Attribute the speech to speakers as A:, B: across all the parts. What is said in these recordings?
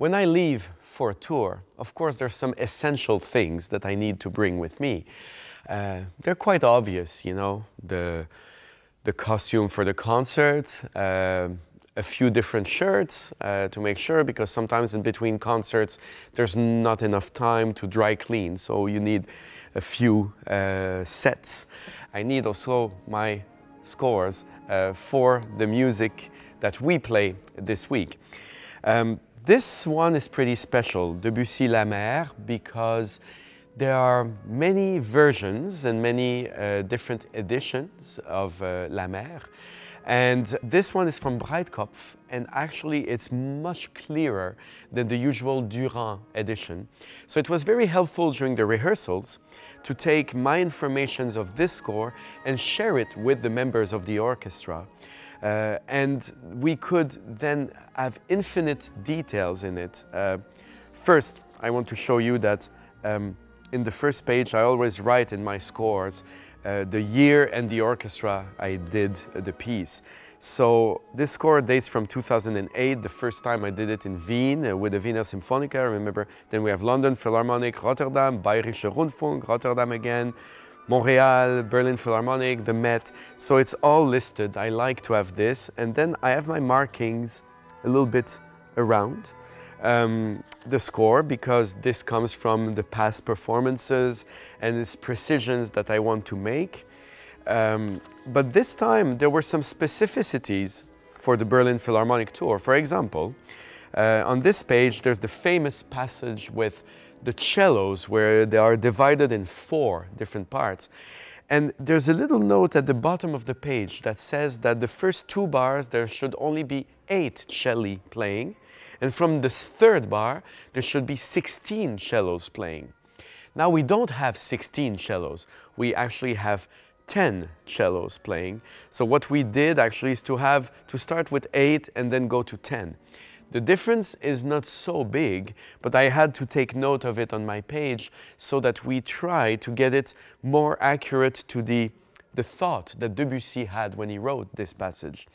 A: When I leave for a tour, of course, there's some essential things that I need to bring with me. Uh, they're quite obvious, you know, the, the costume for the concert, uh, a few different shirts uh, to make sure because sometimes in between concerts there's not enough time to dry clean so you need a few uh, sets. I need also my scores uh, for the music that we play this week. Um, this one is pretty special, Debussy La Mer, because there are many versions and many uh, different editions of uh, La Mer. And this one is from Breitkopf, and actually it's much clearer than the usual Durand edition. So it was very helpful during the rehearsals to take my informations of this score and share it with the members of the orchestra. Uh, and we could then have infinite details in it. Uh, first, I want to show you that um, in the first page, I always write in my scores uh, the year and the orchestra I did the piece. So this score dates from 2008, the first time I did it in Wien uh, with the Wiener Symphoniker, remember. Then we have London Philharmonic, Rotterdam, Bayerische Rundfunk, Rotterdam again, Montreal, Berlin Philharmonic, the Met. So it's all listed. I like to have this. And then I have my markings a little bit around um, the score because this comes from the past performances and its precisions that I want to make. Um, but this time there were some specificities for the Berlin Philharmonic Tour. For example, uh, on this page there's the famous passage with the cellos where they are divided in four different parts. And there's a little note at the bottom of the page that says that the first two bars there should only be eight celli playing and from the third bar, there should be 16 cellos playing. Now we don't have 16 cellos. We actually have 10 cellos playing. So what we did actually is to have, to start with eight and then go to 10. The difference is not so big, but I had to take note of it on my page so that we try to get it more accurate to the, the thought that Debussy had when he wrote this passage.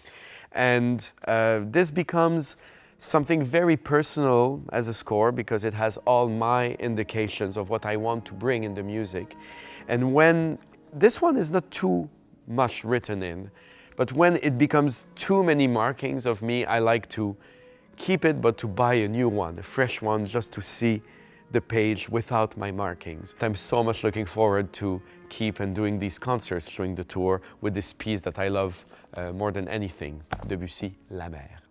A: And uh, this becomes something very personal as a score because it has all my indications of what I want to bring in the music. And when this one is not too much written in, but when it becomes too many markings of me, I like to keep it, but to buy a new one, a fresh one, just to see the page without my markings. I'm so much looking forward to keep and doing these concerts during the tour with this piece that I love uh, more than anything, Debussy, La Mer.